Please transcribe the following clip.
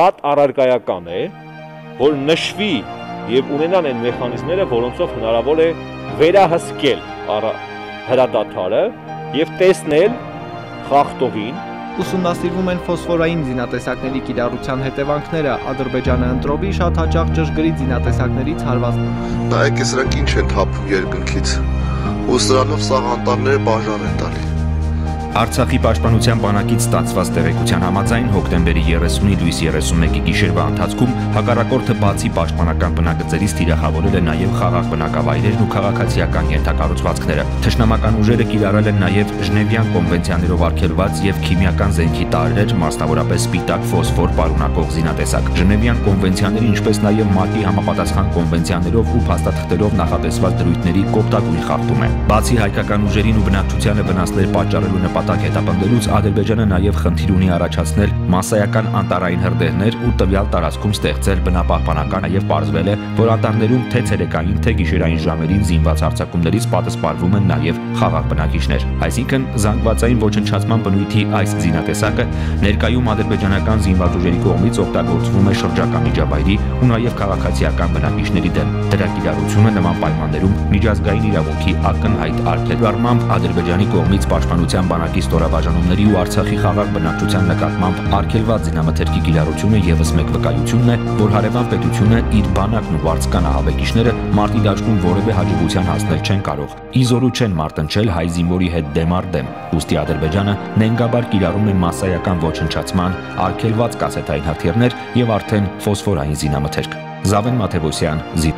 Հատ առարկայական է, որ նշվի եւ ունենան այն մեխանիզմները, որոնցով հնարավոր է վերահսկել հրադադարը եւ տեսնել խախտողին ուսումնասիրվում են ֆոսֆորային զինատեսակների կիրառության հետևանքները։ Ադրբեջանը ընտրովի շատ հաճախ ճշգրիտ զինատեսակներից հարված։ Նայեք, սրանք ինչ են թափում երկնքից։ Ու սրանով սաղ անտառները բաժան են տալի։ Արցախի պաշտպանության բանակից ստացված տեղեկության համաձայն հոկտեմբերի 30-ի լույս 31-ի գիշերվա ընթացքում հակառակորդը բացի պաշտպանական բնակගծերից թիրախավորել է նաև խաղաղ բնակավայրերն ու քաղաքացիական ենթակառուցվածքները։ Թշնամական ուժերը կիրառել են նաև Ժնևյան կոնվենցիաներով արգելված եւ քիմիական զենքի տարրեր, մասնավորապես սպիտակ ֆոսֆոր պարունակող զինատեսակ։ Ժնևյան կոնվենցիաների, ինչպես նաև ՄԱԿ-ի համապատասխան կոնվենցիաներով ու փաստաթղթերով նախատեսված դրույթների կոպտագույն խախտում է։ Բացի հայկական ուժերին ու բնակչությանը վնասներ պատճառելու նպատակով նպատակ հետապնդելուց Ադրբեջանը նաև խնդիր ունի առաջացնել massայական անտարային հրդեհներ ու տվյալ տարածքում ստեղծել բնապահպանական եւ ողջվել է, որ անտառներում թե ցերեկային, թե գիշերային ժամերին զինված հարձակումներից պատասպարվում են նաև խաղաղ բնակիչներ։ Այսինքն զանգվածային ոչնչացման բնույթի այս զինատեսակը ներկայում ադրբեջանական զինված ուժերի կողմից օգտագործվում է շրջակա միջավայրի ու նաև քաղաքացիական բնակիչների դեմ։ Դրա կիրառությունը նման պայմաններում միջազգային իրավունքի ակնհայտ արգելվարմամբ Ադրբեջանի կողմից պաշտպանության բանակ բանակի ստորաբաժանումների ու Արցախի խաղաղ բնակչության նկատմամբ արգելված զինամթերքի կիրառությունը եւս մեկ վկայություն է, որ հարևան պետությունը իր բանակն ու վարձկան ահաբեկիչները մարտի դաշտում որևէ հաջողության հասնել չեն կարող։ Իզորու չեն մարտնչել հայ զինվորի հետ դեմ առ դեմ։ Ոստի Ադրբեջանը նենգաբար կիրառում է massայական ոչնչացման, արգելված կասետային հաթիռներ եւ արդեն ֆոսֆորային զինամթերք։ Զավեն Մաթեվոսյան, Զի